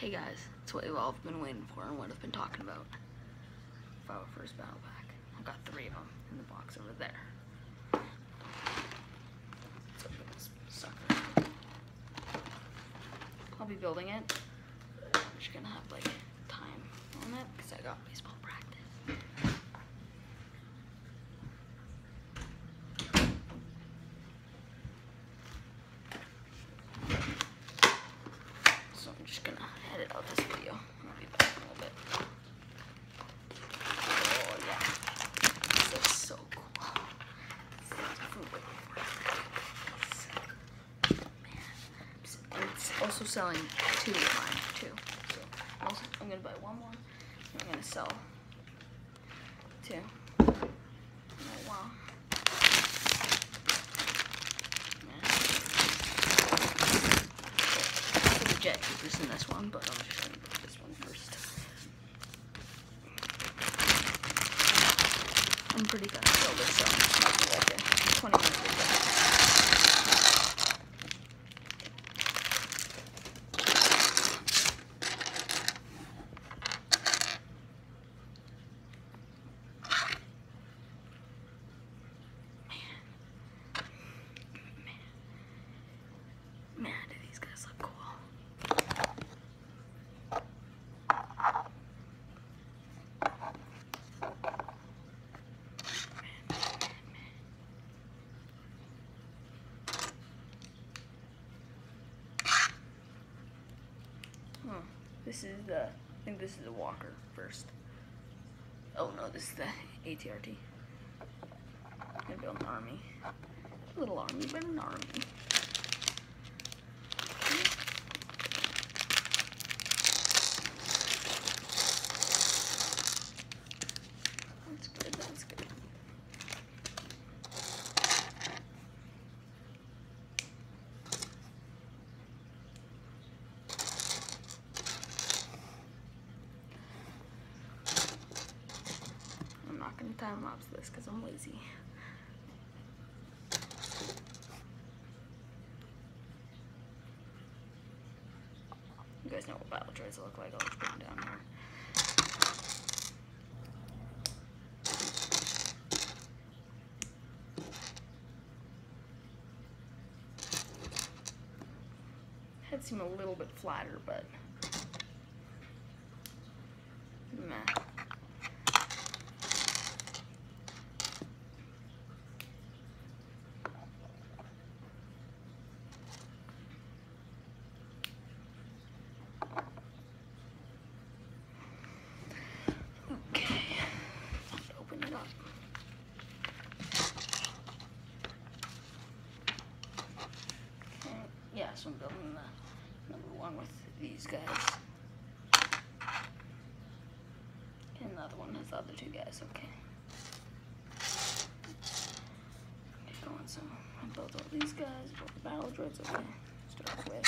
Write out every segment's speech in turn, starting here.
Hey guys, it's what you've all been waiting for and what I've been talking about. Our first battle pack. I've got three of them in the box over there. Let's open this sucker. I'll be building it. I'm just gonna have like time on it because I got baseball practice. So I'm just gonna edit out this video. I'll be back in a little bit. Oh yeah, this looks so cool. This is definitely way more. Man, and it's also selling two of mine too. So I'm, gonna buy one more. I'm gonna sell two. Oh wow. Man. The jet is in this one, but I'm just gonna put this one first. I'm pretty gonna fill this up. Might be like a 20 minute video. Man, do these guys look cool. Huh. This is the, I think this is the Walker first. Oh no, this is the ATRT. Gonna build an army. A little army, but an army. That's good, that's good. I'm not gonna time lapse this because I'm lazy. You guys know what battle look like. I'll just put them down here. Head seem a little bit flatter, but meh. Okay, open it up. Okay, yeah, so I'm building the number one with these guys. And the other the other two guys, okay. Okay, going, so I built all these guys, battle droids, okay. Start with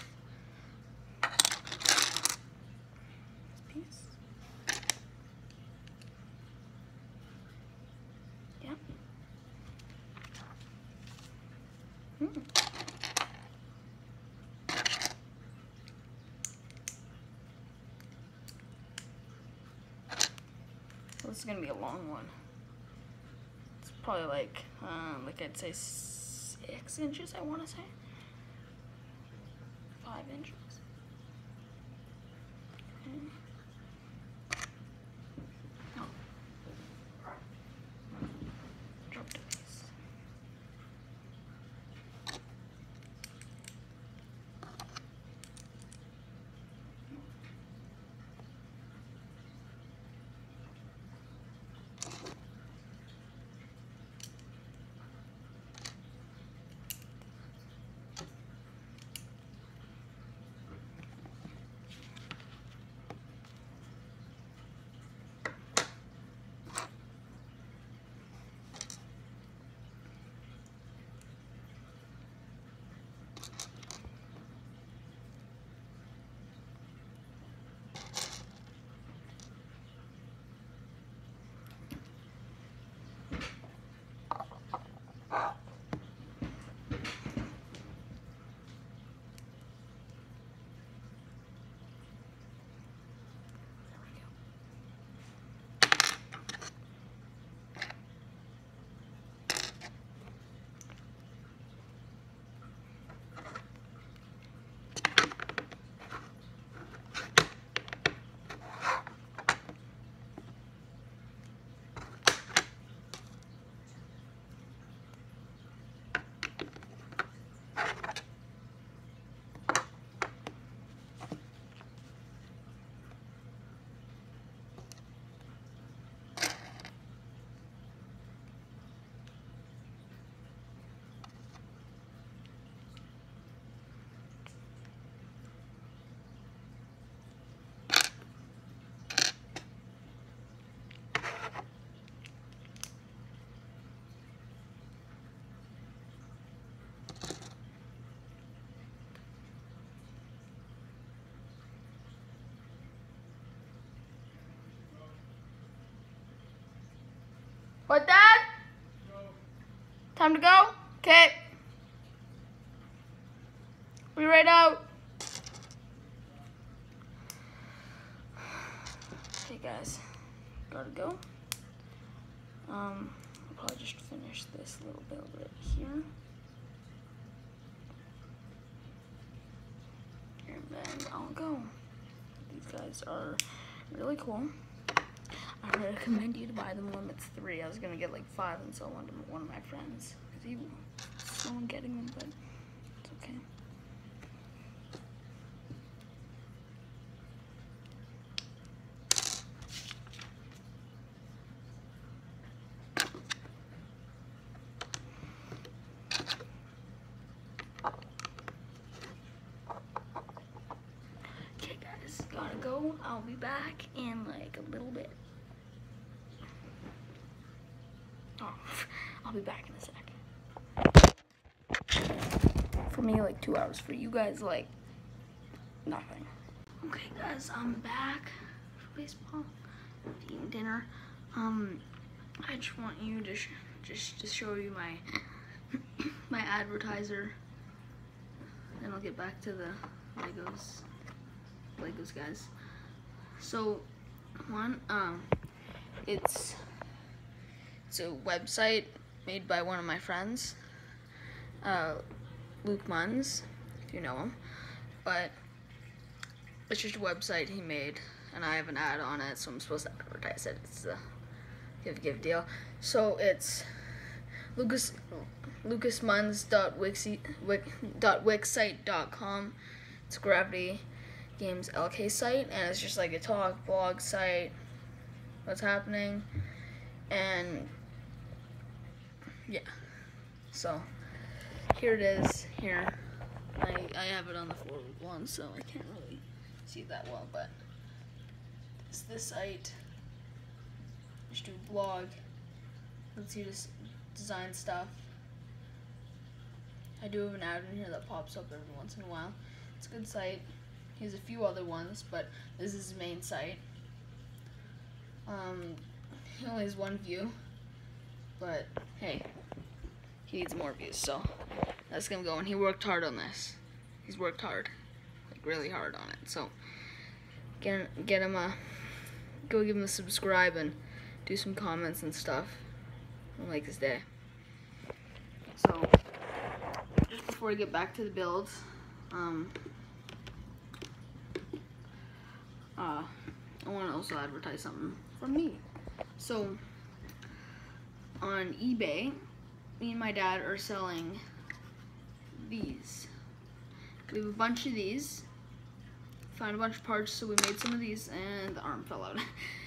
this piece. Yeah. Hmm. This is gonna be a long one. It's probably like, um, like I'd say six inches. I want to say What, Dad? Time to go? Okay. We right out. Hey guys, gotta go. Um, I'll probably just finish this little build right here. And then I'll go. These guys are really cool. I recommend you to buy them when it's three. I was gonna get like five and sell one to one of my friends. Cause he was one getting them, but it's okay. Okay, guys, gotta go. I'll be back in like a little bit. Oh, I'll be back in a sec. For me, like two hours. For you guys, like nothing. Okay, guys, I'm back for baseball. Eating dinner. Um, I just want you to just to show you my my advertiser. Then I'll get back to the Legos. Legos guys. So one um it's it's a website made by one of my friends, uh, Luke Munns, if you know him. But it's just a website he made, and I have an ad on it, so I'm supposed to advertise it. It's a give give deal. So it's Lucas lucasmunns.wixsite.com. It's Gravity Games LK site, and it's just like a talk blog site. What's happening, and yeah. So here it is. Here, I I have it on the forward one, so I can't really see that well, but it's this site. Just do blog. Lets you just design stuff. I do have an ad in here that pops up every once in a while. It's a good site. He has a few other ones, but this is his main site. Um, he only has one view, but hey, he needs more views, so that's gonna go. And he worked hard on this. He's worked hard, like really hard on it. So get get him a go give him a subscribe and do some comments and stuff. I'll make his day. So just before I get back to the builds, um, uh, I want to also advertise something from me. So on eBay, me and my dad are selling these. We have a bunch of these. Found a bunch of parts, so we made some of these, and the arm fell out.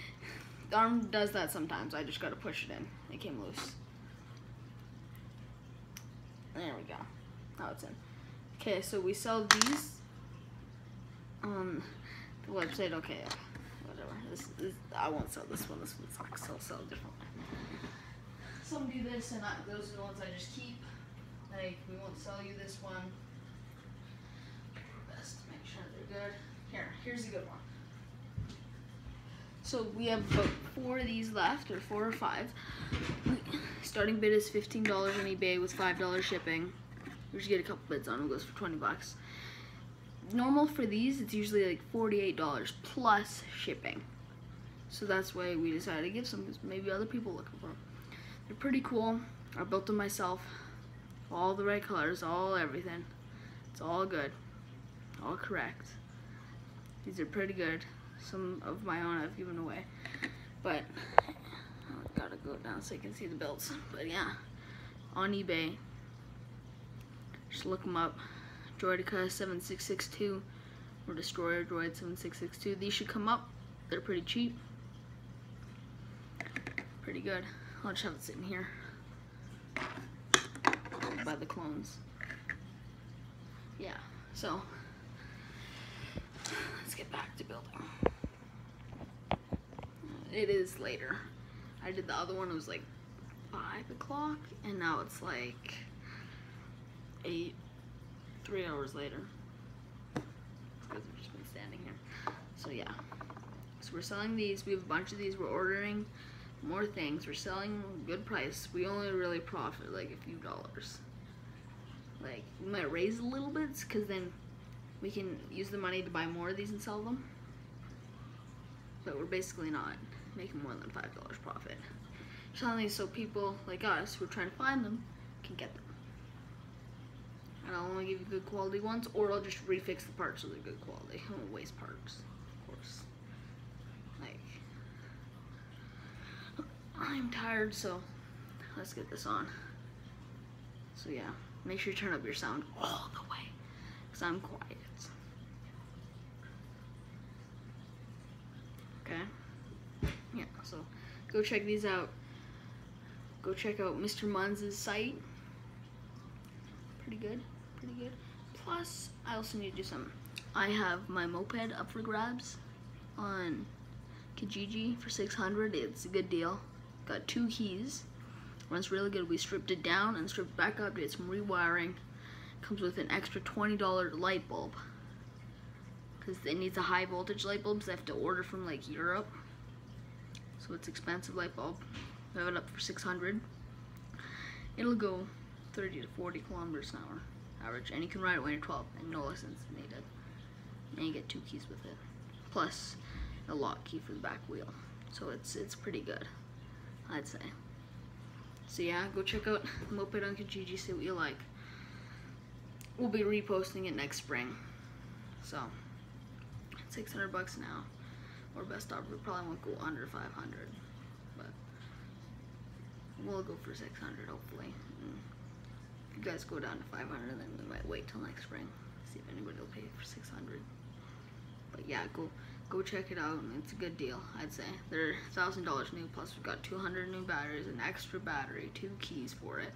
the arm does that sometimes. I just gotta push it in. It came loose. There we go. Now it's in. Okay, so we sell these on the website. Okay, whatever. This, this I won't sell this one. This one sucks. I'll sell a different. Some do this, and I, those are the ones I just keep. Like we won't sell you this one. Best to make sure they're good. Here, here's a good one. So we have about four of these left, or four or five. Starting bid is fifteen dollars on eBay with five dollars shipping. We should get a couple bids on them. Goes for twenty bucks. Normal for these, it's usually like forty-eight dollars plus shipping. So that's why we decided to give some because maybe other people looking for them. They're pretty cool. I built them myself. All the right colors, all everything. It's all good, all correct. These are pretty good. Some of my own I've given away, but I gotta go down so you can see the builds. But yeah, on eBay, just look them up. Droideka 7662 or Destroyer Droid 7662. These should come up. They're pretty cheap. Pretty good. I'll just have it sitting here by the clones. Yeah, so let's get back to building. It is later. I did the other one, it was like 5 o'clock, and now it's like 8, 3 hours later. Because I've just been standing here. So yeah. So we're selling these. We have a bunch of these we're ordering. More things. We're selling good price. We only really profit like a few dollars. Like we might raise a little bit because then we can use the money to buy more of these and sell them. But we're basically not making more than five dollars profit. Selling these so people like us who are trying to find them can get them. And I'll only give you good quality ones, or I'll just refix the parts so they're good quality. I won't waste parts, of course. Like, I'm tired, so let's get this on. So yeah, make sure you turn up your sound all the way, because I'm quiet. Okay? Yeah, so go check these out. Go check out Mr. Munns' site. Pretty good, pretty good. Plus, I also need to do something. I have my moped up for grabs on Kijiji for 600. It's a good deal. Got two keys. Runs really good. We stripped it down and stripped back up, did some rewiring. Comes with an extra $20 light bulb. Because it needs a high voltage light bulb, so I have to order from like Europe. So it's expensive light bulb. I have it up for 600. It'll go 30 to 40 kilometers an hour average, and you can ride it when you're 12, and no license needed. And you get two keys with it, plus a lock key for the back wheel. So it's it's pretty good, I'd say. So yeah, go check out Moped on Kijiji, see what you like. We'll be reposting it next spring. So, 600 bucks now. Or best offer, we probably won't go under 500. But, we'll go for 600 hopefully. And if you guys go down to 500, then we might wait till next spring. See if anybody will pay for 600. But yeah, go go check it out. It's a good deal, I'd say. They're thousand dollars new. Plus, we've got 200 new batteries, an extra battery, two keys for it.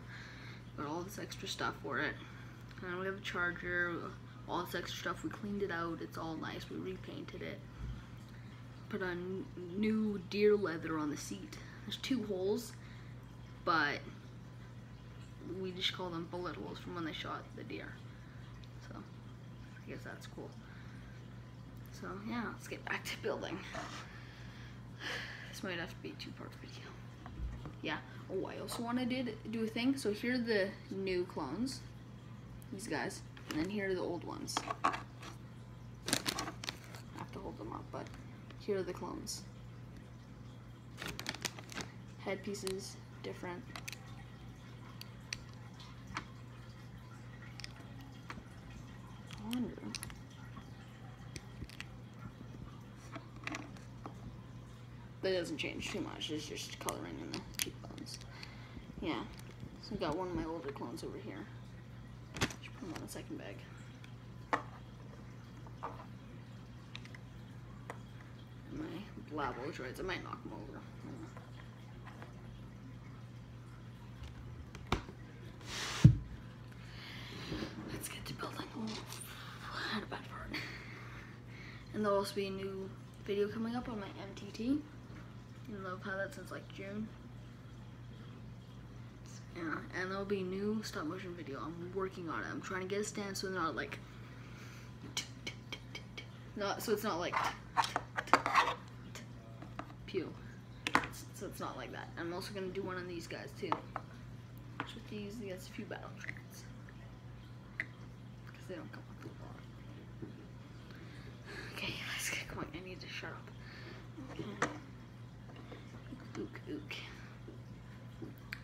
Got all this extra stuff for it. And we have a charger, all this extra stuff. We cleaned it out. It's all nice. We repainted it. Put on new deer leather on the seat. There's two holes, but we just call them bullet holes from when they shot the deer. So, I guess that's cool. So yeah, let's get back to building. This might have to be a two-part video. Yeah. Oh, I also want to do a thing. So here are the new clones. These guys. And then here are the old ones. I have to hold them up, but here are the clones. Headpieces, different. I wonder. That doesn't change too much. It's just coloring in the cheekbones. Yeah. So I got one of my older clones over here. Just put them on the second bag. My Labo droids. I might knock them over. Let's get to building. Oh, had a bad part. And there'll also be a new video coming up on my MTT. I love how that since like June. Yeah, and there'll be new stop motion video. I'm working on it. I'm trying to get a stand so not like not so it's not like pew. So it's not like that. I'm also gonna do one on these guys too. With these against a few battle tracks. Because they don't come with the lot. Okay, let's get going. I need to shut up. Okay. Ook, ook.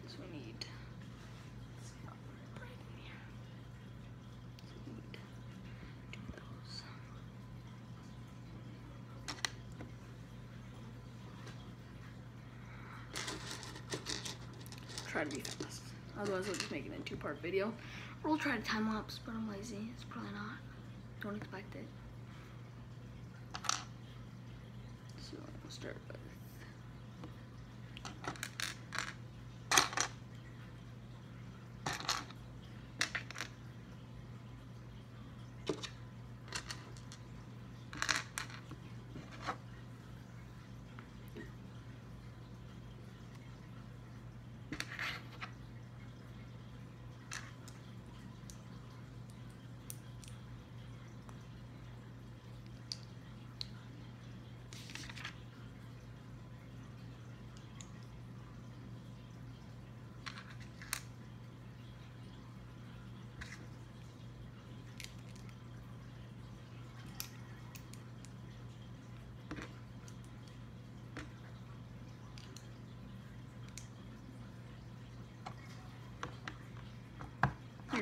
So we need. right in here. So we need two of those. Try to be fast. Otherwise, I'll just make it a two-part video. We'll try to time lapse, but I'm lazy. It's probably not. Don't expect it. So we'll start with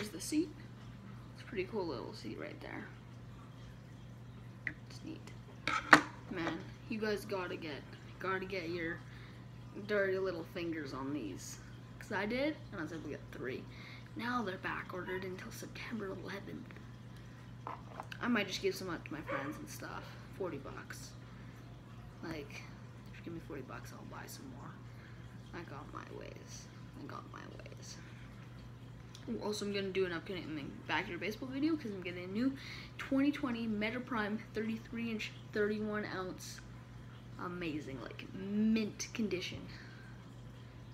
the seat. It's a pretty cool little seat right there. It's neat. Man, you guys gotta get, gotta get your dirty little fingers on these. Cause I did, and I was able to get three. Now they're back ordered until September 11th. I might just give some out to my friends and stuff. 40 bucks. Like, if you give me 40 bucks, I'll buy some more. I got my ways. I got my ways. Also, I'm gonna do an upcoming back your baseball video because I'm getting a new 2020 Meta Prime 33 inch, 31 ounce, amazing, like mint condition.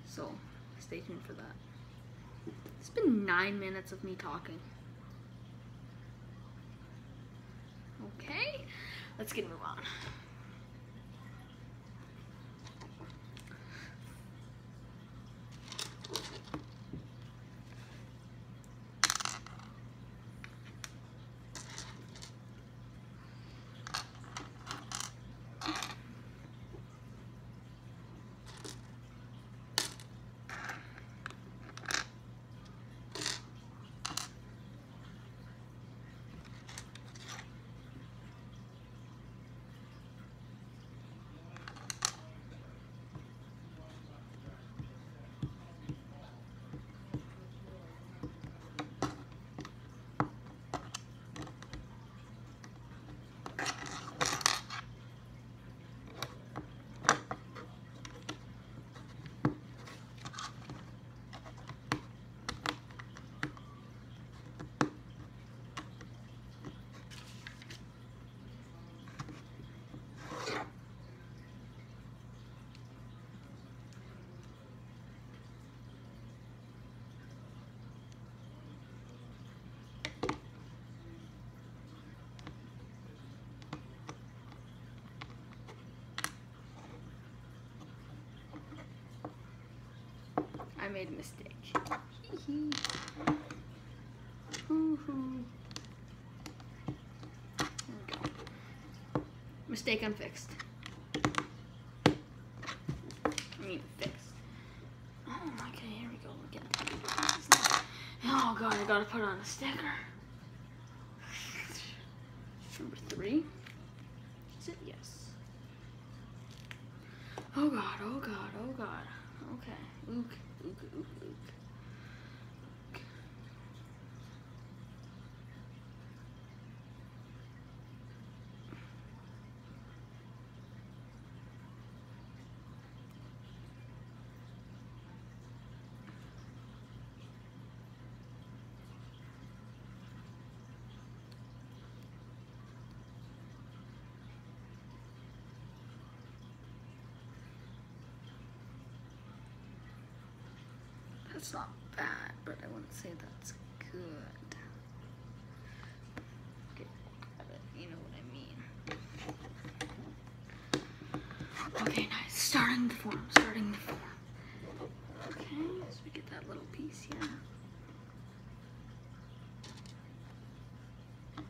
So, stay tuned for that. It's been nine minutes of me talking. Okay, let's get move on. I made a mistake. Mistake unfixed. I mean, fixed. Oh, okay, here we go again. Oh god, I gotta put on a sticker. Number three. Is it? Yes. Oh god, oh god, oh god. Okay. Ook, ook, ook, ook. That's not bad, but I wouldn't say that's good. You know what I mean. Okay, nice. Starting the form, starting the form. Okay, so we get that little piece here. Okay,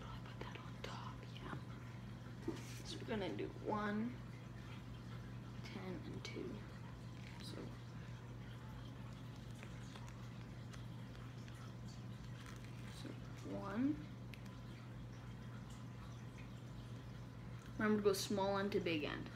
probably put that on top, yeah. So we're gonna do one, ten, and two. So so one. Remember to go small end to big end.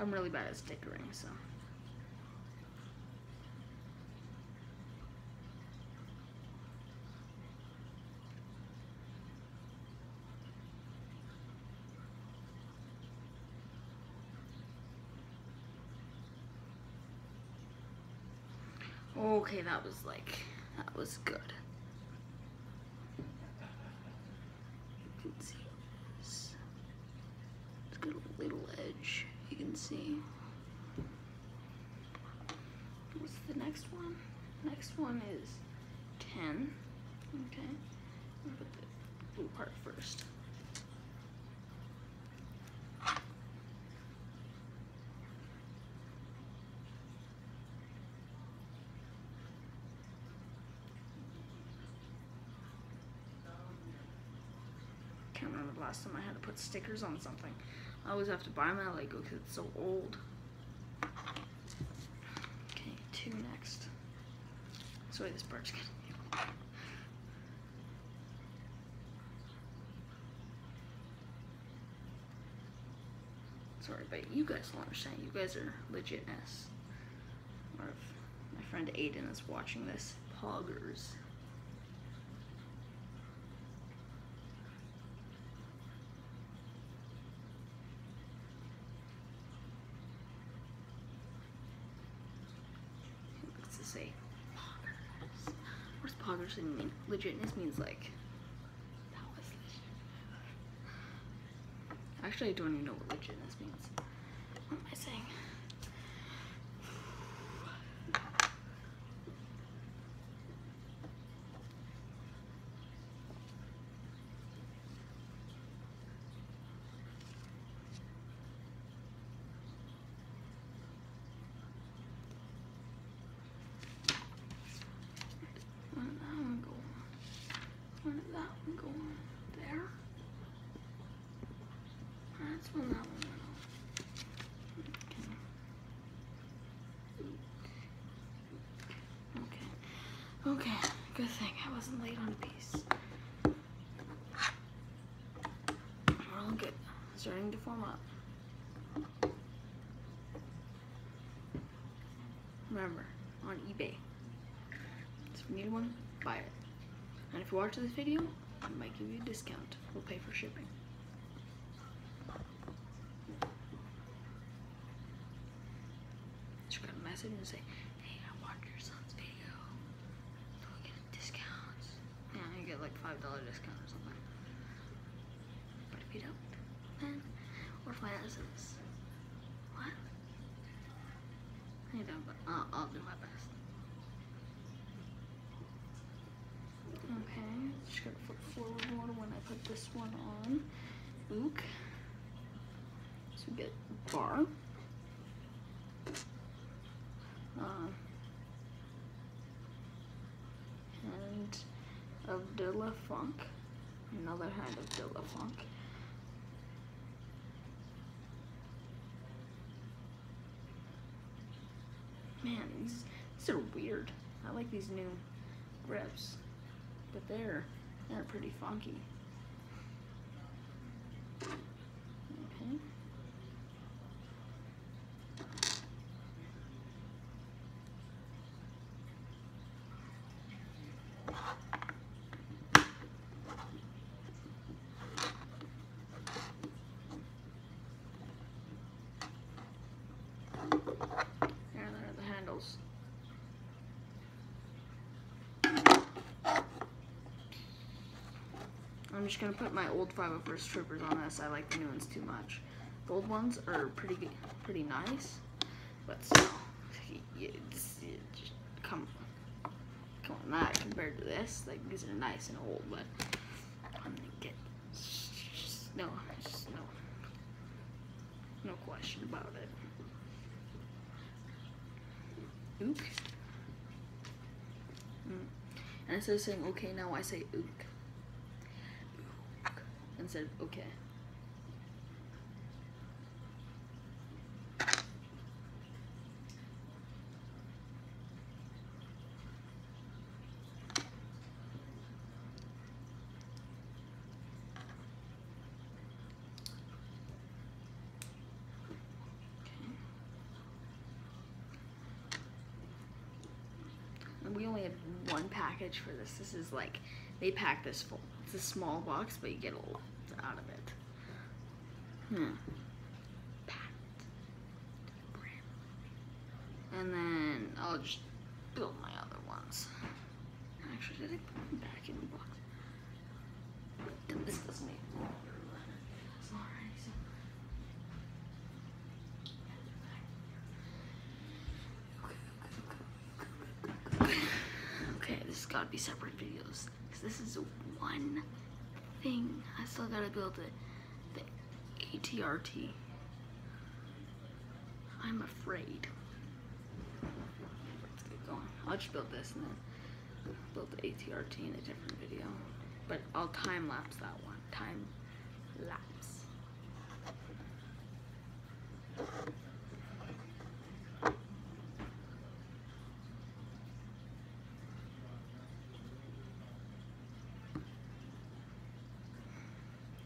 I'm really bad at stickering, so. Okay, that was like, that was good. It's got a little edge can see. What's the next one? Next one is 10. Okay. I'll put the blue part first. Can't remember the last time I had to put stickers on something. I always have to buy my Lego because it's so old. Okay, two next. Sorry, this part's getting Sorry, but you guys will understand. You guys are legitness. Or if my friend Aiden is watching this, poggers. What's to say? Poggers. What's poggers mean? Legitness means like. That was legit. Actually, I don't even know what legitness means. What am I saying? Where did that one go? Did that one go? There? That's when that one went. Okay. Okay. Good thing I wasn't late on a piece. We're all good. Starting to form up. Remember, on eBay. If you need one, buy it. And if you watch this video, I might give you a discount. We'll pay for shipping. Just got a message and say, hey, I watched your son's video. So we get a discount. Yeah, you get like $5 discount or something. But if you don't, then we're fine as is. What? I don't, but I'll, I'll do my best. Okay, just gonna flip forward more when I put this one on. Ook. So we get bar. Uh, and of Dilla Funk. Another hand of Dilla Funk. Man, these, these are weird. I like these new grips, but they're they're pretty funky. Okay. There, there are the handles. I'm just gonna put my old 501st Troopers on this. I like the new ones too much. The old ones are pretty pretty nice, but still, it's, it just come, come on that compared to this. Like these are nice and old, but I'm gonna get just, no, just no, no question about it. Ook. Mm. And instead of saying okay now, I say. Ook. Instead of okay. We only had one package for this. This is like, they pack this full. It's a small box, but you get a lot out of it. Hmm. And then I'll just build my other ones. Actually, did I put them back in the box? This doesn't make Okay, this has got to be separate videos because this is one thing I still gotta build the the ATRT. I'm afraid. Let's get going. I'll just build this and then build the ATRT in a different video. But I'll time lapse that one. Time lapse.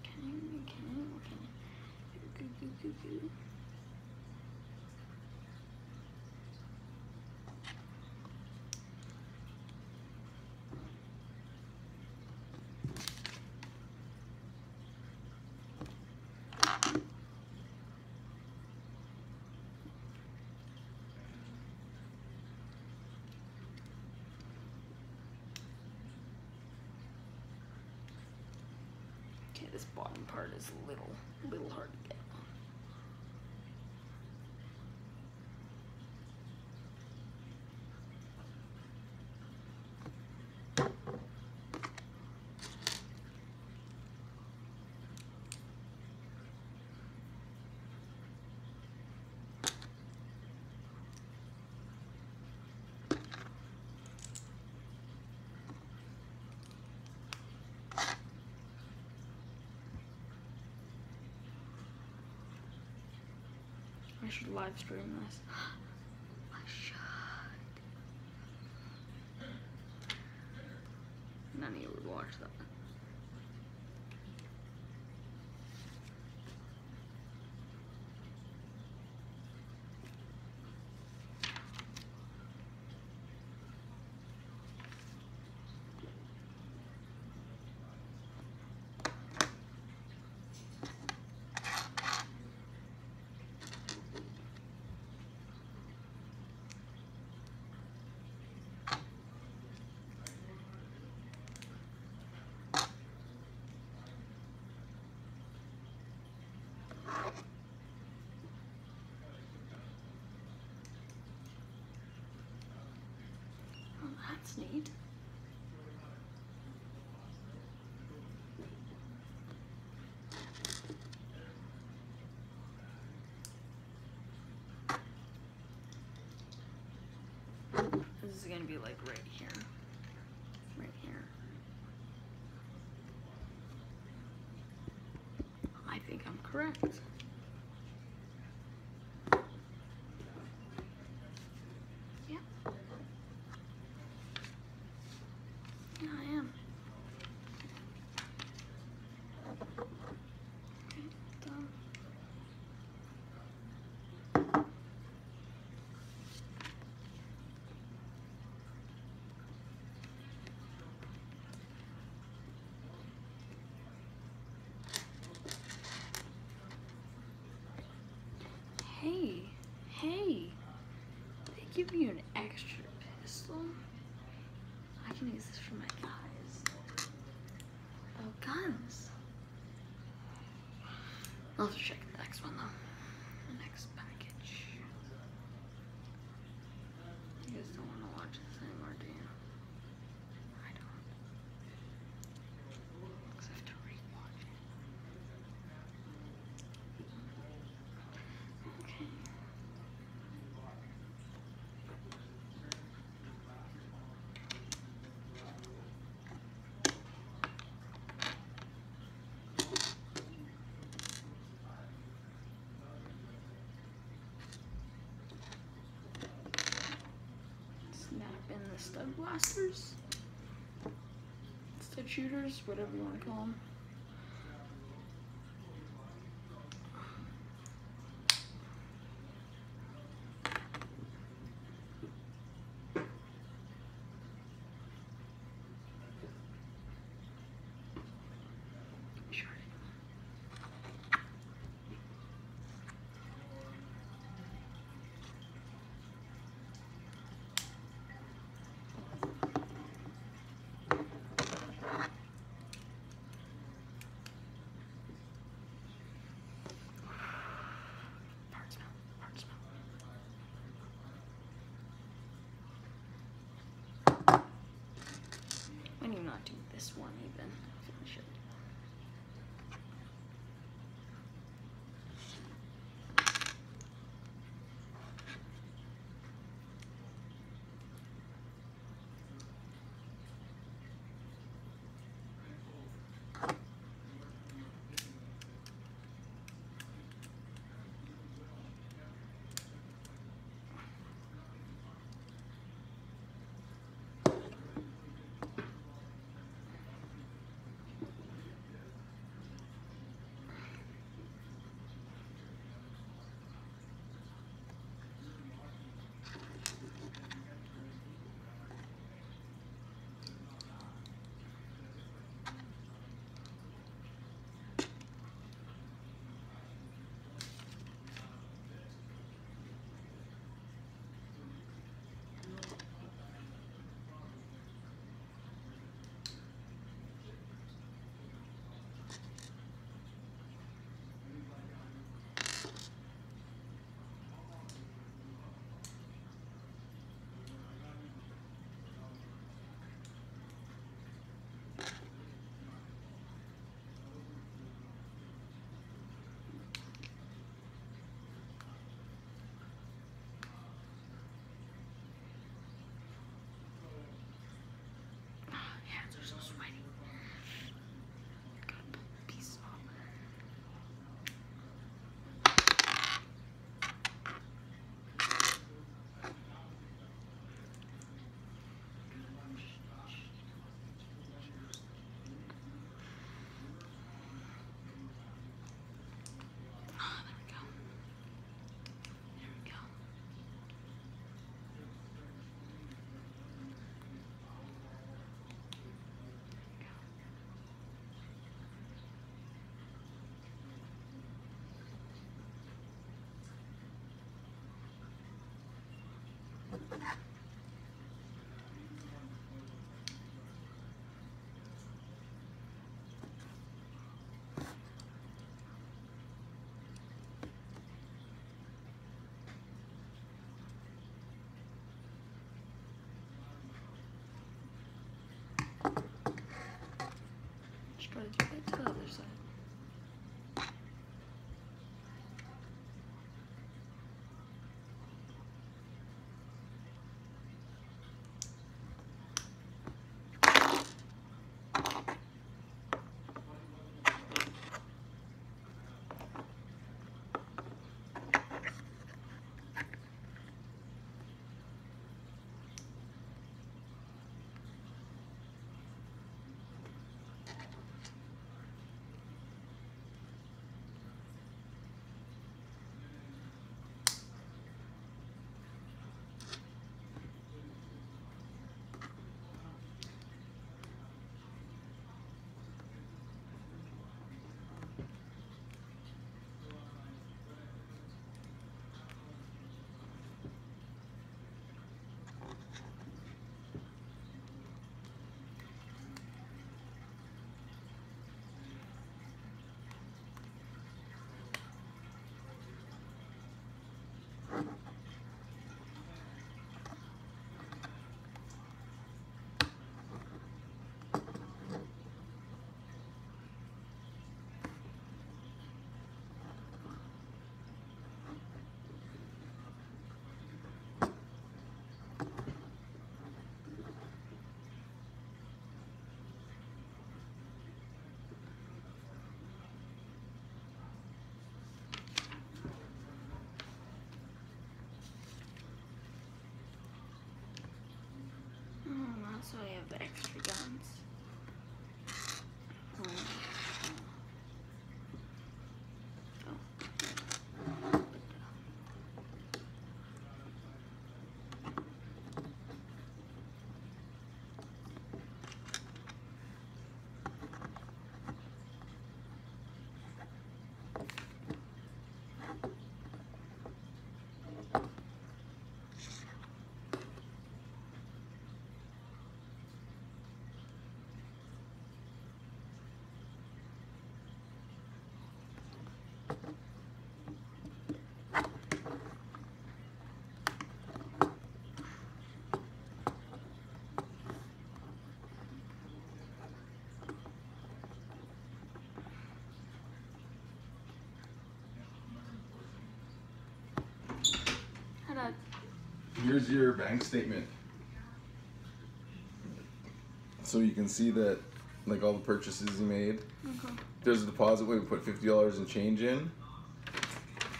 Can you, can you, can you? Goo, goo, goo, goo. Okay, this bottom part is a little, little hard should live stream this. I should. None of you would watch that. Oh, that's neat. This is gonna be like right here. Right here. I think I'm correct. Yeah. Yeah, I am. Okay, done. Hey, hey, they give you an extra pistol? I can use this for my guys. Oh, guns. I'll have to check the next one though. The next package. You guys don't want to watch this anymore, do you? I don't. 'Cause I have to rewatch it. Okay. Snap in the stud blasters, stud shooters, whatever you want to call them. So I have the extra guns. Here's your bank statement. So you can see that, like all the purchases you made. Okay. There's a deposit where we put fifty dollars in change in.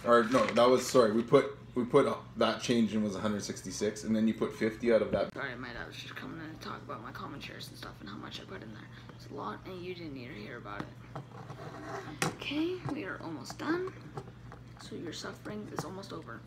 Or no, that was sorry. We put we put that change in was 166, and then you put 50 out of that. Sorry, my dad was just coming in to talk about my common shares and stuff and how much I put in there. It's a lot, and you didn't need to hear about it. Okay, we are almost done. So your suffering is almost over.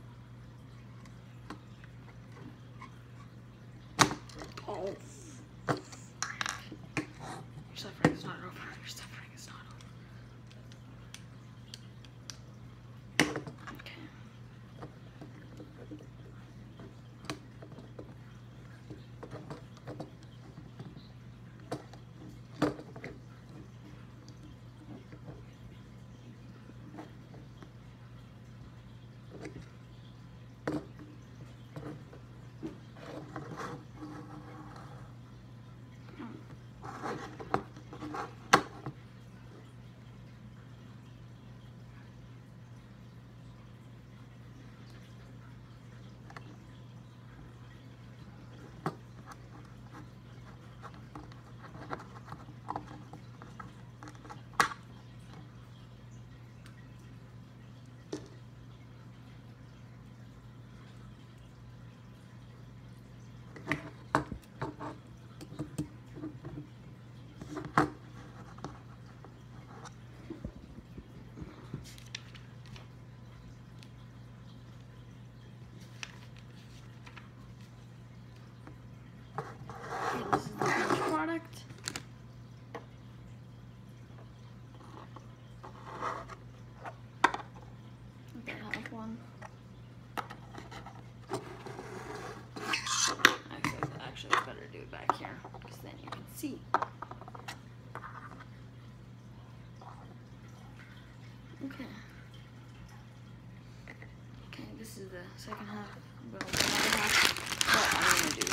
The second half. Well, the other half. What I'm gonna do.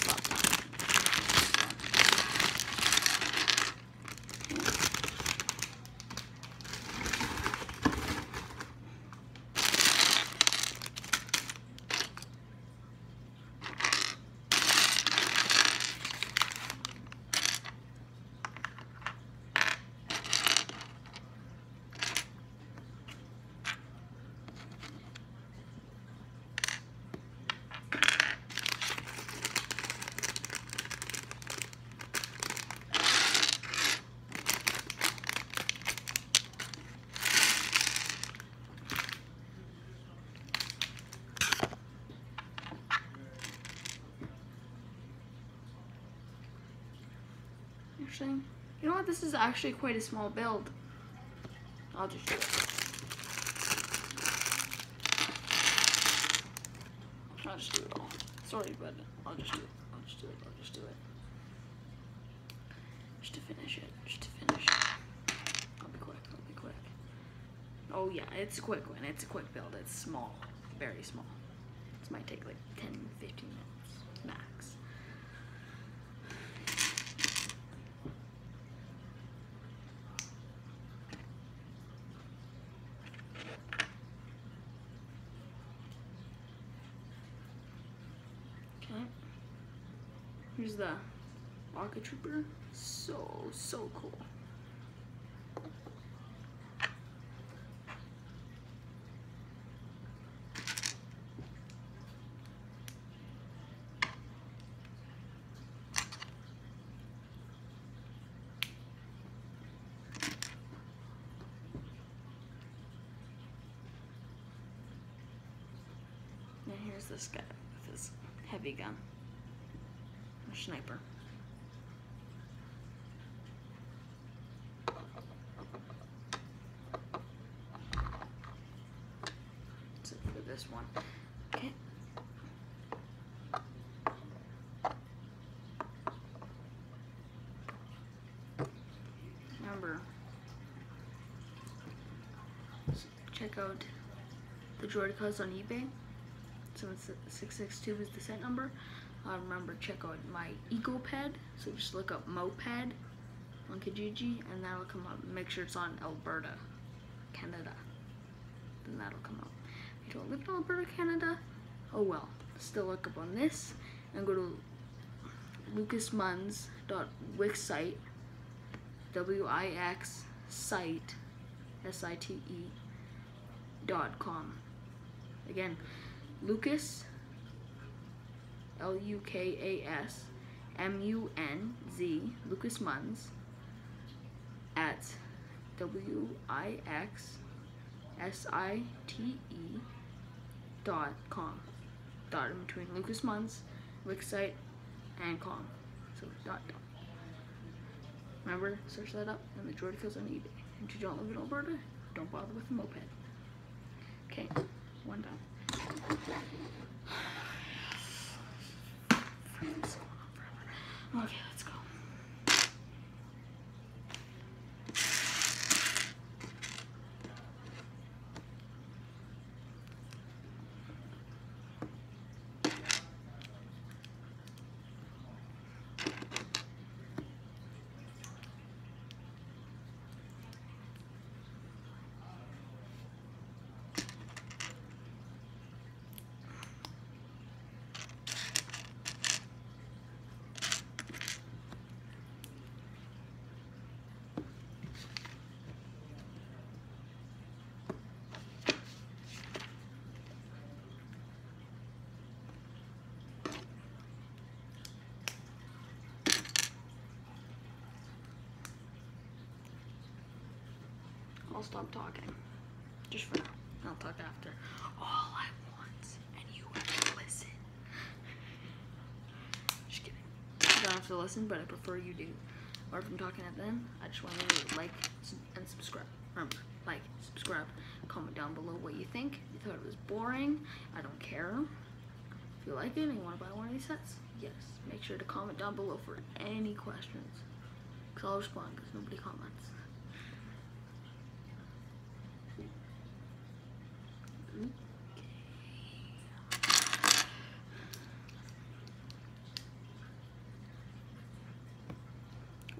Stop time. Actually, you know what? This is actually quite a small build. I'll just do it. I'll just do it all. Sorry, but I'll just do it. I'll just do it. I'll just do it. Just to finish it. Just to finish it. I'll be quick. I'll be quick. Oh yeah, it's a quick one. It's a quick build. It's small. Very small. This might take like 10, 15 minutes max. Okay. Here's the Rocket Trooper. So, so cool. And here's this guy with his heavy gun. Sniper. That's it for this one. Okay. Remember, check out the Droidekas on eBay. 7662 is the set number. Uh, remember, check out my EcoPed. So just look up Moped on Kijiji, and that'll come up. Make sure it's on Alberta, Canada. Then that'll come up. If you don't live in Alberta, Canada, oh well. Still look up on this and go to lukasmunz.wixsite, W-I-X site, S-I-T-E dot com. Again, Lukas, L-U-K-A-S, M-U-N-Z, Lukas Munz, at W-I-X-S-I-T-E dot com. Dot in between Lukas Munz, Wixsite, and com. So dot dot. Remember, search that up, and the goes on eBay. And if you don't live in Alberta, don't bother with the moped. Okay, one Okay, let's I'll stop talking. Just for now. I'll talk after. All I want, and you have to listen. Just kidding. You don't have to listen, but I prefer you do. Or if I'm talking at them, I just want you to like and subscribe. Remember, like, subscribe, comment down below what you think. You thought it was boring. I don't care. If you like it and you want to buy one of these sets, yes. Make sure to comment down below for any questions. Because I'll respond because nobody comments.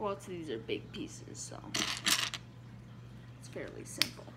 Well, these are big pieces, so it's fairly simple.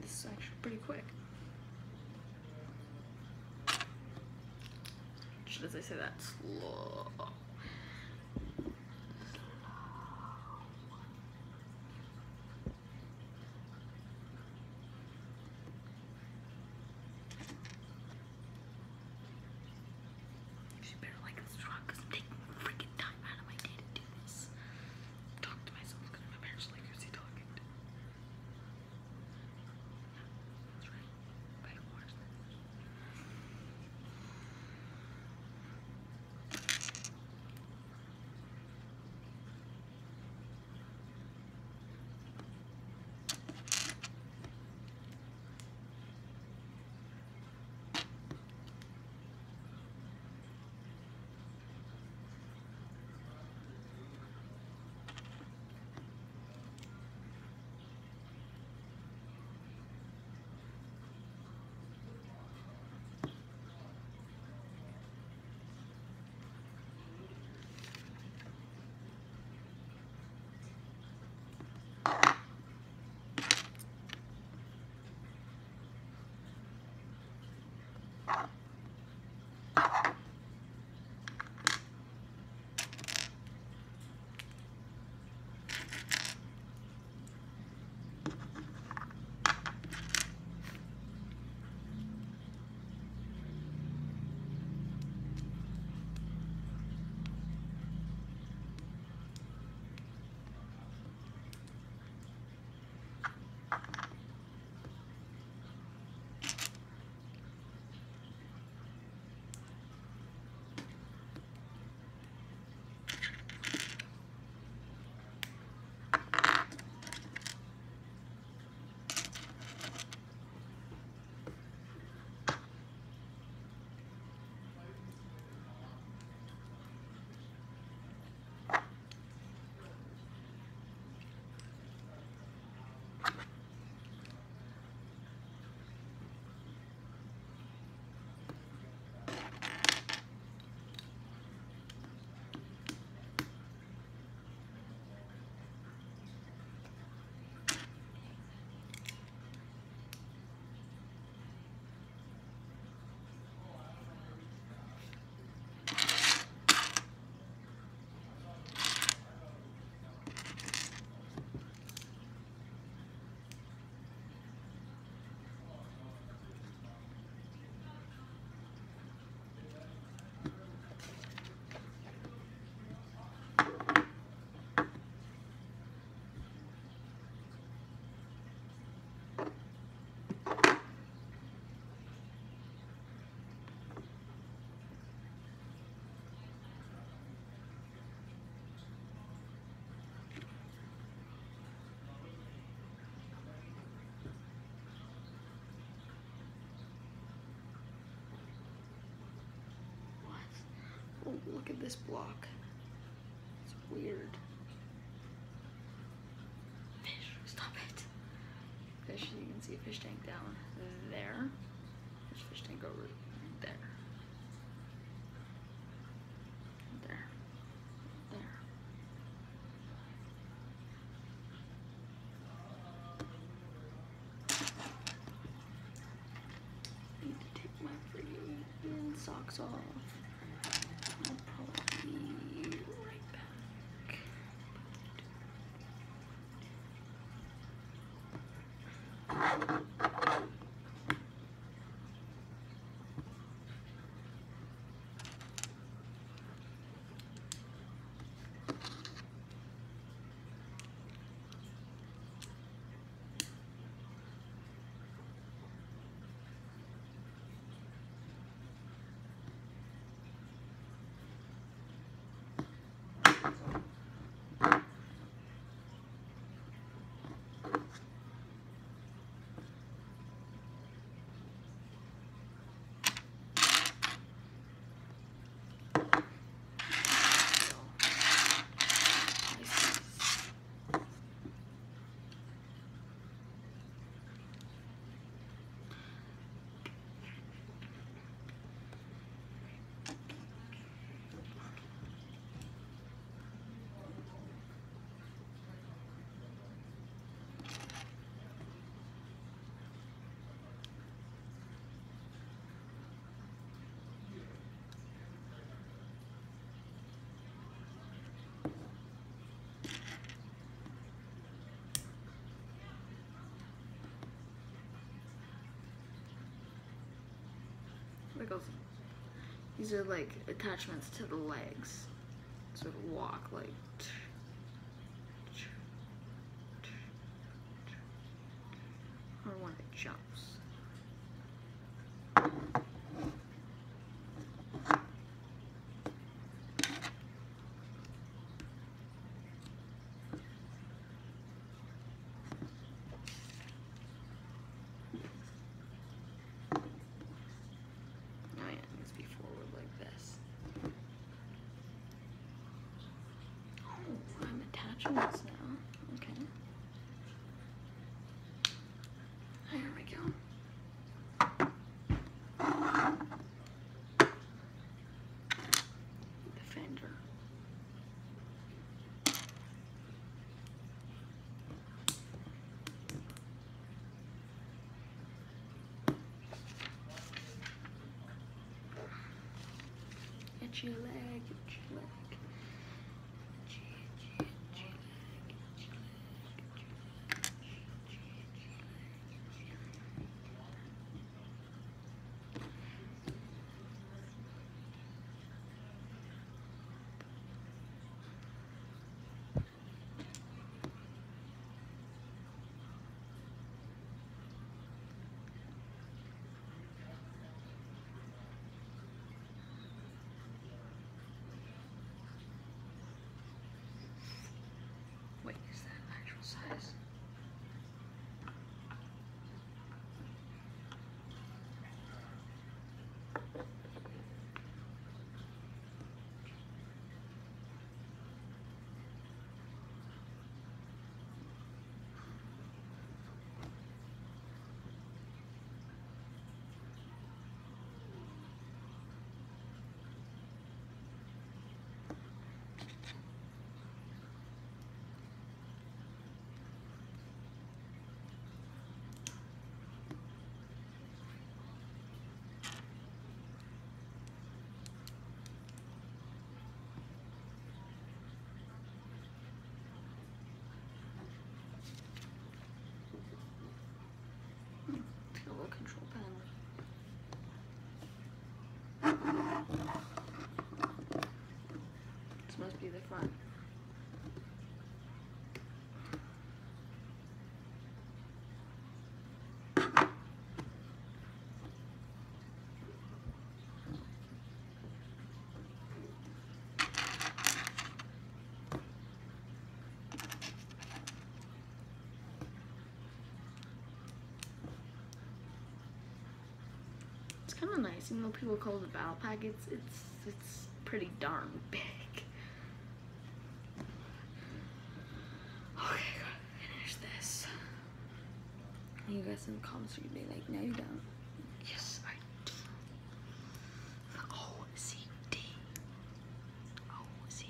This is actually pretty quick. Should I say that slow? Look at this block. It's weird. Fish, stop it. Fish, you can see a fish tank down there. There's fish tank over there. There. There. I need to take my freaking socks off. I'll probably be right back. These are like attachments to the legs. So it'll walk like. Or when it jumps. Oh yeah, it needs to be forward like this. Oh, I'm attaching this now. Okay. There we go. The fender. itch your leg, itch your leg. Itch, itch, itch your leg, itch your leg, itch your leg, itch, itch, itch your leg, itch your leg. Wait, is that actual size? It's got a little control panel. This must be the front. Nice, even though people call it a battle pack. It's it's it's pretty darn big. Okay, gotta finish this. You guys in the comments are gonna be like, "No, you don't." Yes, I do. Oh, CD. Oh, CD.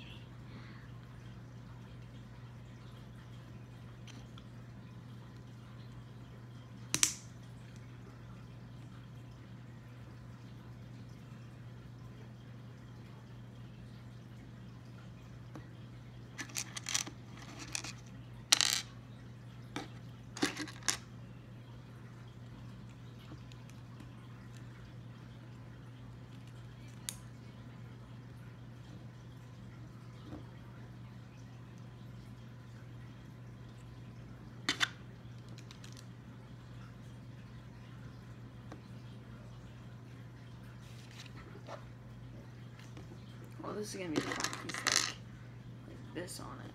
Well, this is gonna be fact he's like, like this on it.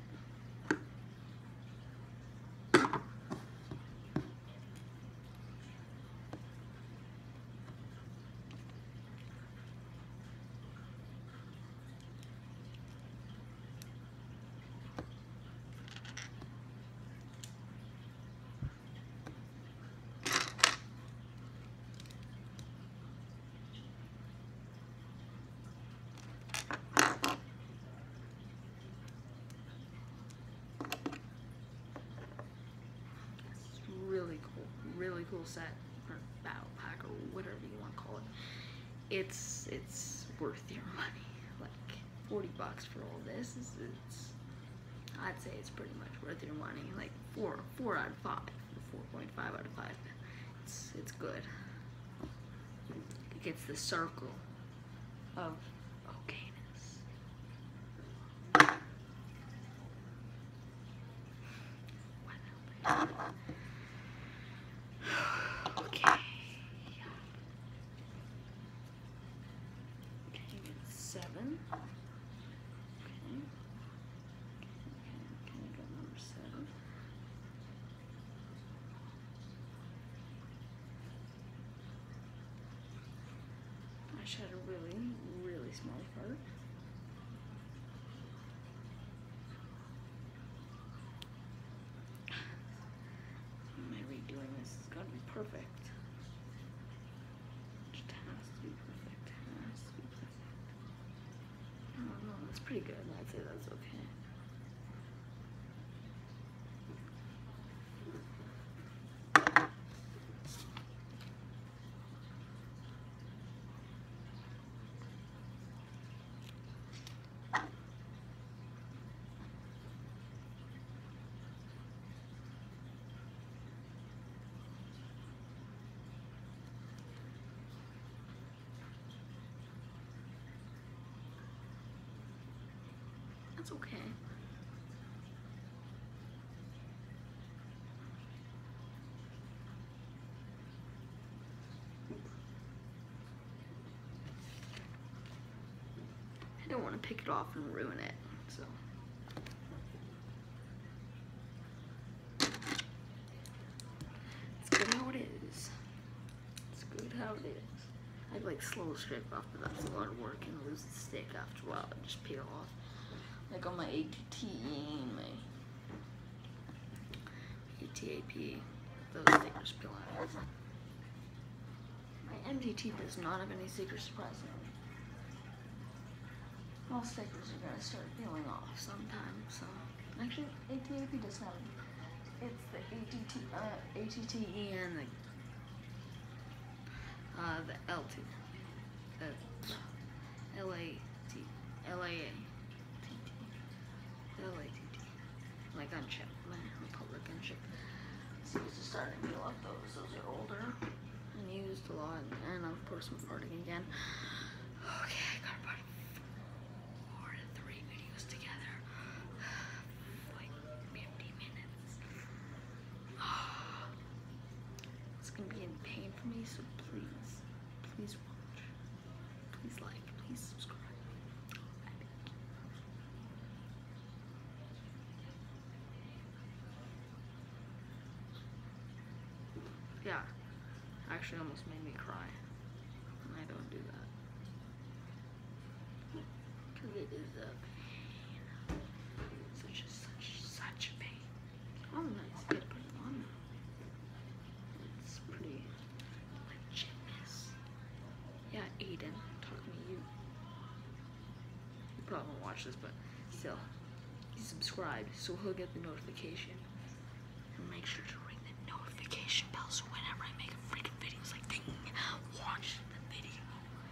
It's really cool, really cool set or battle pack or whatever you want to call it. It's it's worth your money. Like forty bucks for all this is it's. I'd say it's pretty much worth your money. Like four four out of five, four point five out of five. It's it's good. It gets the circle of okayness. What Okay. Okay, it's seven. Okay. Okay, okay, we got number seven. I should have a really, small part. Am I redoing this? It's gotta be perfect. Just has to be perfect. Has to be perfect. I don't know. That's pretty good. I'd say that's okay. That's okay. I don't want to pick it off and ruin it, so. It's good how it is. It's good how it is. I'd like slow strip off, but that's a lot of work and lose the stick after a while. and just peel off. Like on my and my ATAP, those stickers out. My MGT does not have any stickers, surprisingly. All stickers are gonna start peeling off sometime, so. Actually, ATAP does have it's the ATT, uh, ATTE and the uh, the LT, the LAT, LAA, LATT, my gunship, my Republic gunship. It's just starting to off those. Those are older and used a lot, and of course I'm parting again. Okay, I got about four to three videos together. Like 50 minutes. It's gonna be in pain for me, so please, please watch. Please like, please subscribe. I beg you. Yeah, actually almost made me cry. And I don't do that. Because it is a pain. Such a, such, such a pain. Oh, nice. Good put it on. It's pretty legit, miss. Yeah, Aiden, talking to you. You probably won't watch this, but still, he's subscribed, so he'll get the notification. And make sure to ring the notification bell so whenever I make a freaking video, it's like ding, watch the video.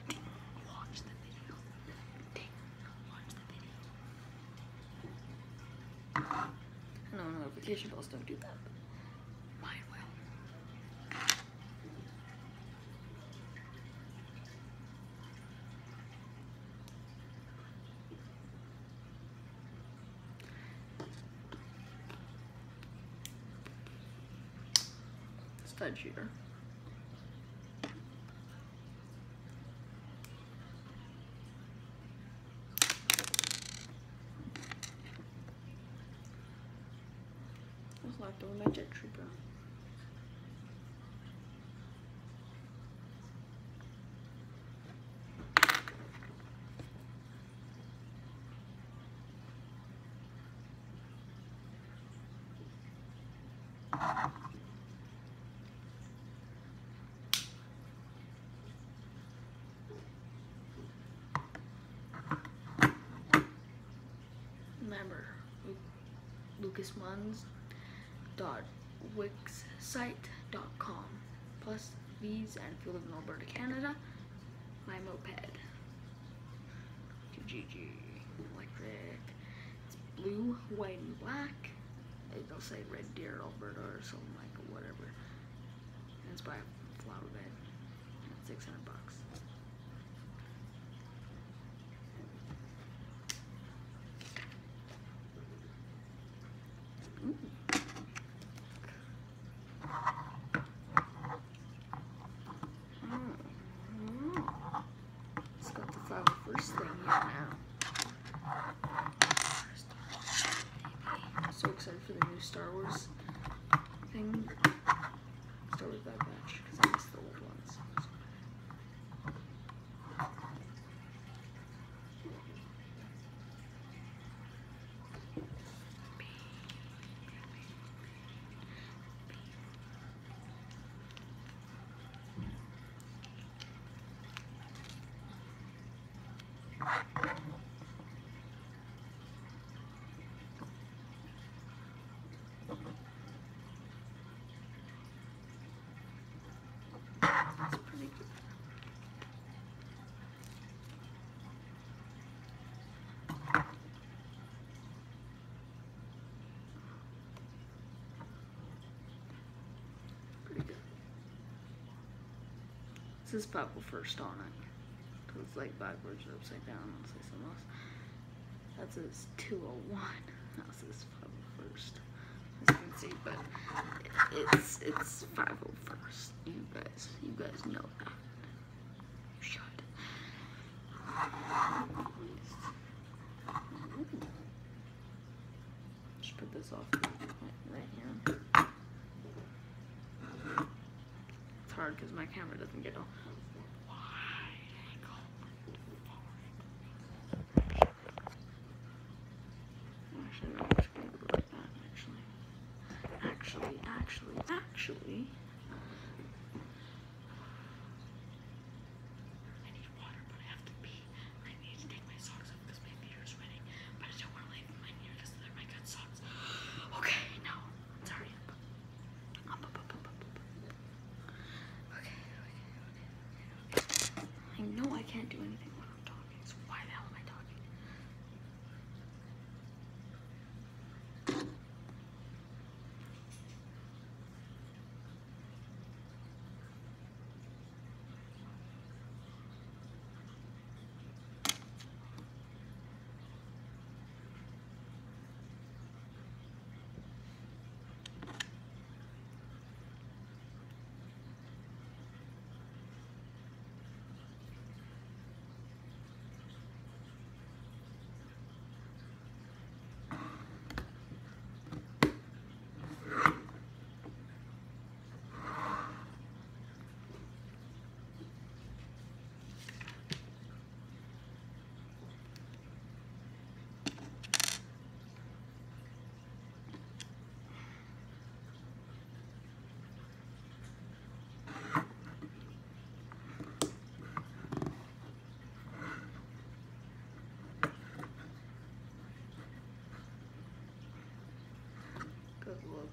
Ding, watch the video. Ding, watch the video. I know notification bells don't do that, shooter. It's locked over my jet trooper. Remember, Lukasmunz.wixsite.com plus V's and if you live in Alberta, Canada, my moped. GG electric. It's blue, white, and black. It'll say Red Deer, Alberta, or something like whatever. And it's by Flower Bed. It's 600 bucks. It's got the 501st thing here now. I'm so excited for the new Star Wars thing. Star Wars Bad Batch, because I missed the old ones. That's pretty good. Pretty good. This is Papa first on it. Cause it's like backwards or upside down. I'll say something else. That says 201. That says 501st. As you can see, but it's it's 501st. You guys, you guys know that. You should. Just put this off right here. It's hard because my camera doesn't get all. Actually, actually, actually. I need water, but I have to pee. I need to take my socks off because my feet are sweating. But I don't want to leave them in here because they're my good socks. Okay, now, let's hurry up. Up, up, up, up, up, up. Okay, okay, okay, okay. I know I can't do anything when I'm talking, so why the hell am I talking?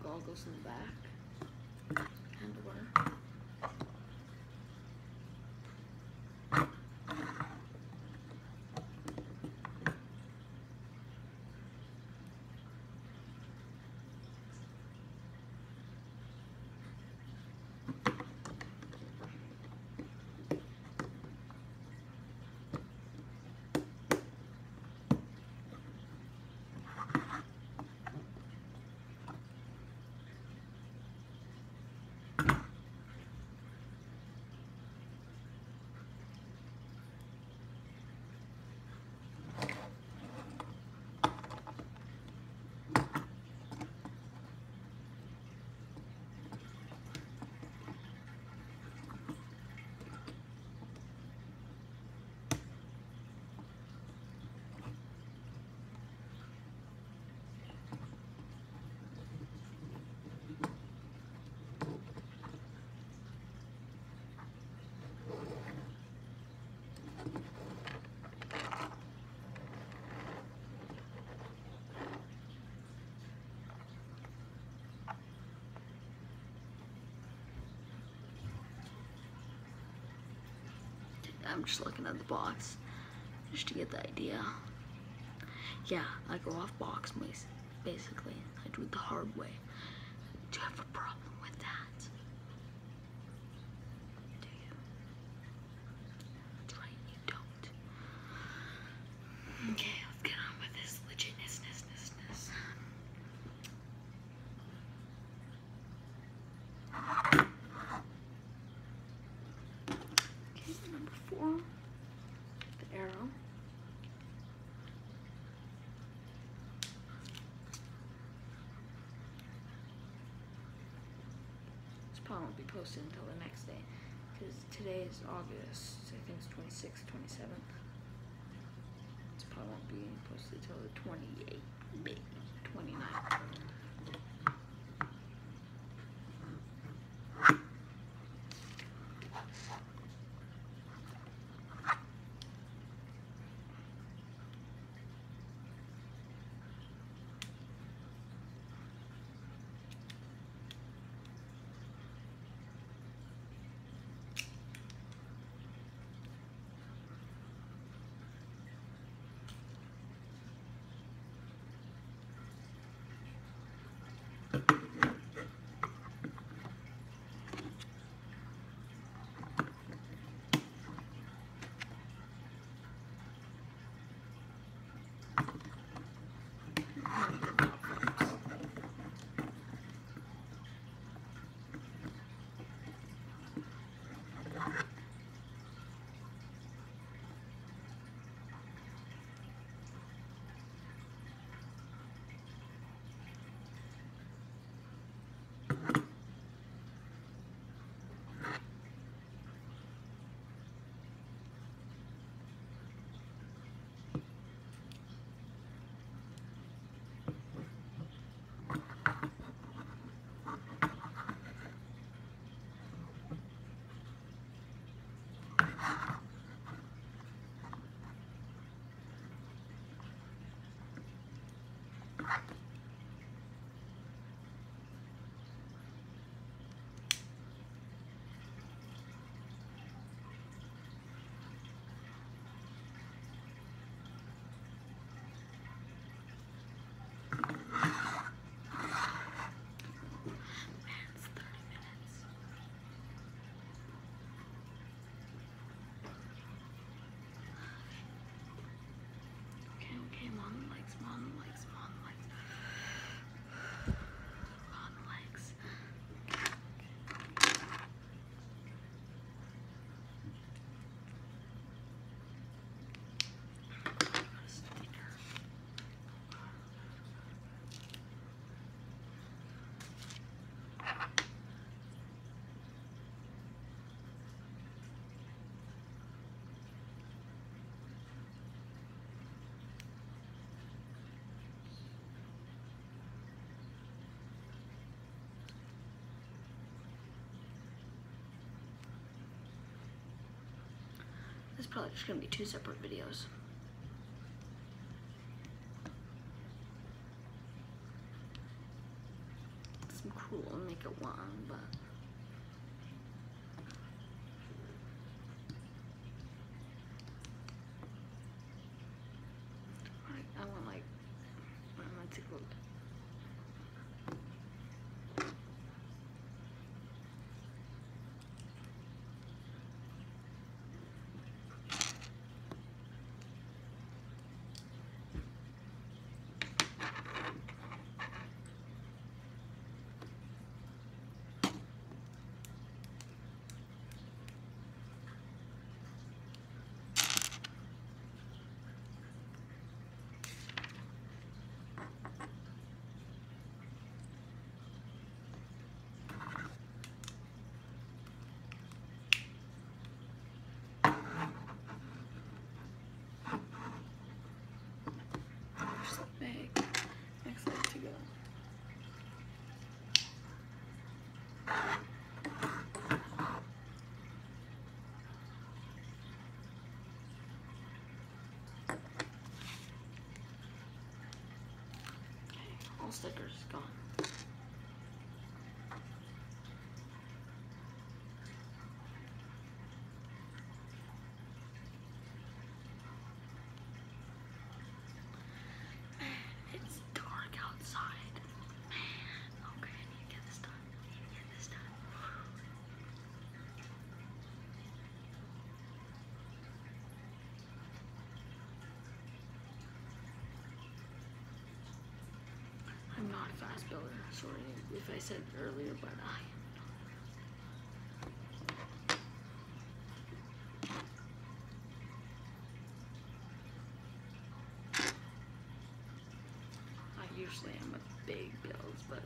Goes in the back. I'm just looking at the box just to get the idea. Yeah, I go off box bas- basically. I do it the hard way. Do you have a problem with that? Do you? That's right, you don't. Okay, let's get on with this legitness. Okay, number four, the arrow. This probably won't be until the next day, because today is August, I think it's 26th, 27th. This probably won't be posted until the 28th, maybe 29th. probably just gonna be two separate videos. stickers gone. sorry if I said earlier, but I usually I'm a big bills, but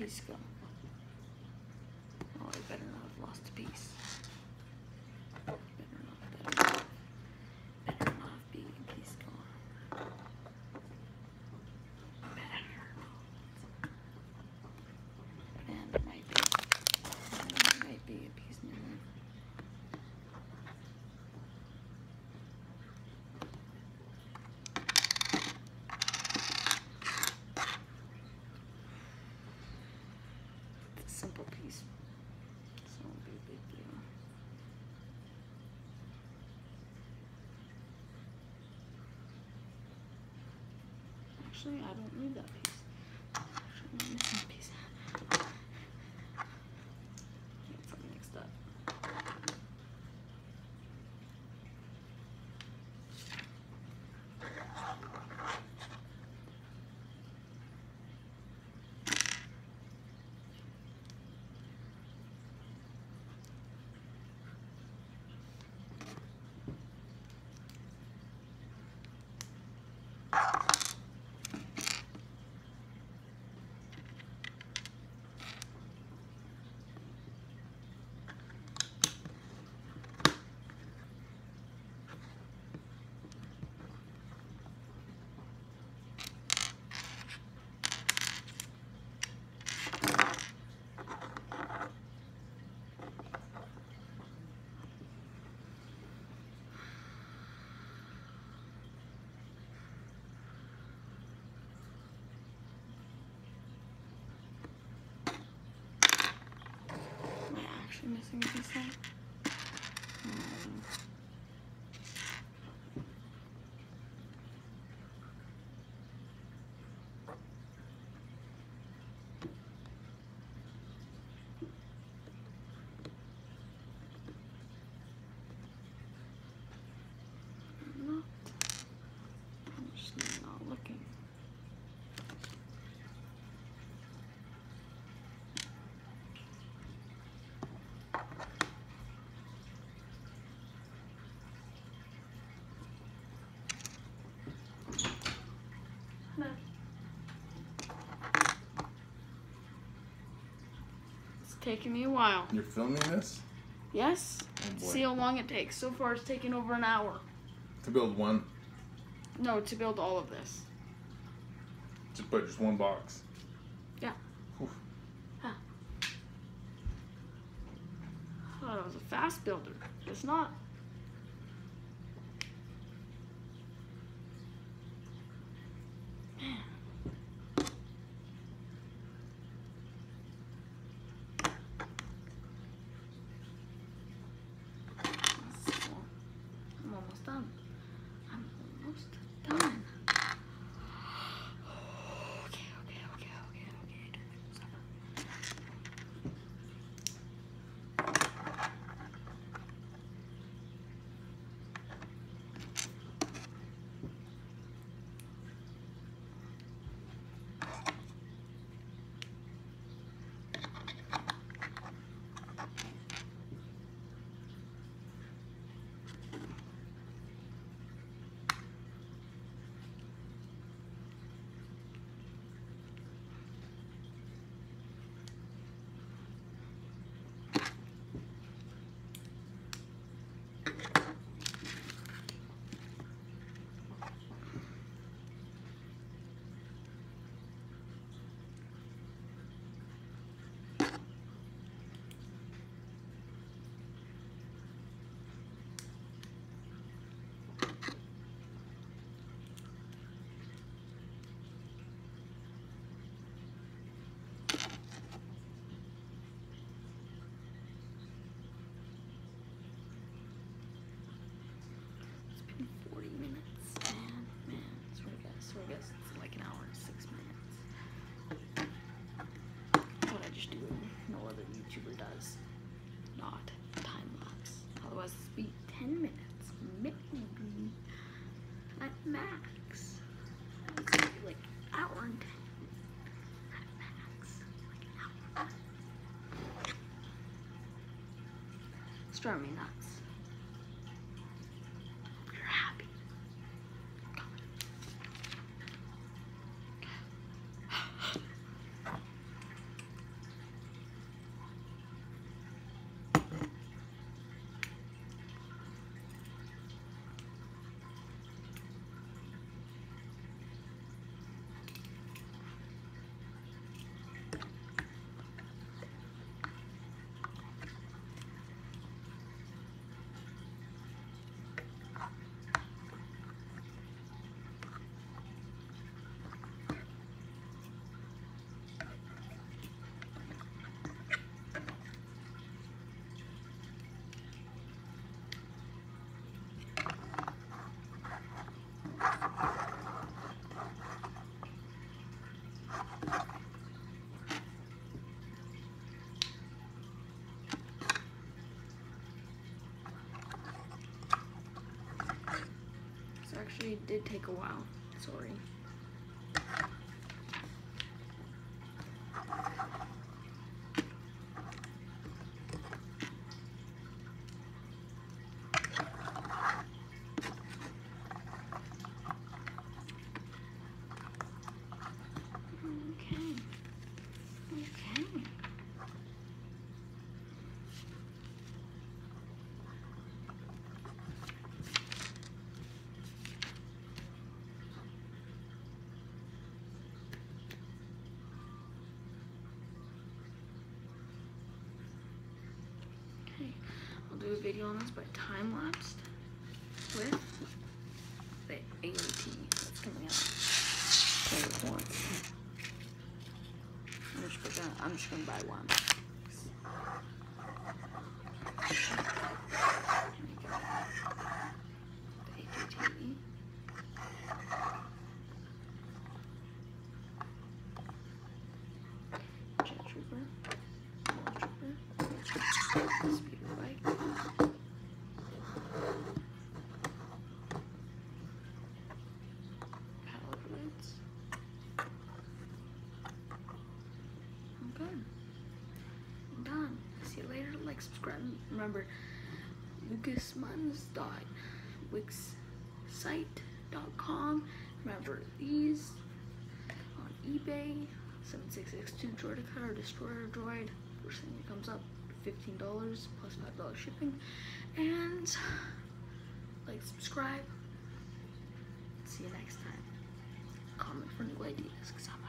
piece go? Oh, I better not have lost a piece. Better not, better not. Better not have be a piece gone. Better not. And it might be. And it might be a piece missing. It's a simple piece. So it won't be a big deal. Actually, I don't need that piece. Actually, I'm missing a piece. Get something mixed up. Am I actually missing a piece there? Hmm. Not. I'm just not looking. No. It's taking me a while. You're filming this Yes? Oh. See how long it takes. So far, it's taken over an hour. to build one. No, to build all of this. To put just one box. Yeah. Oof. Huh. Oh, Thought I was a fast builder. It's not. So, It's driving me Actually, did take a while. Sorry. Okay. Okay. Okay, I'll do a video on this, but time lapsed with the AAT that's coming out. I'm just gonna buy one. There we go. The AAT. Jet Trooper. Ball Trooper. Speeder bike. Paddle grids. I'm good. I'm done. See you later. Like, subscribe. Remember, lukasmunz.wixsite.com. Remember these on eBay. 7662 Droideka or Destroyer Droid. First thing that comes up, $15 plus $5 shipping. And like, subscribe. See you next time. Comment for new ideas because I'm